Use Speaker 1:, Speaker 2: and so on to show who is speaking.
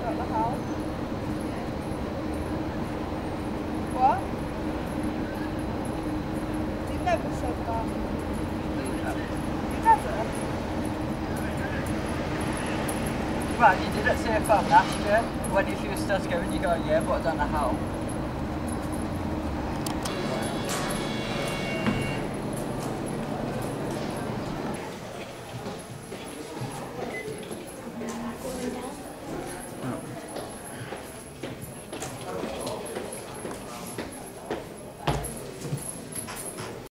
Speaker 1: got the
Speaker 2: hole. What? You never said that. Never? Right, you did at CFL last year when you first started going, you go, yeah, but I don't know how.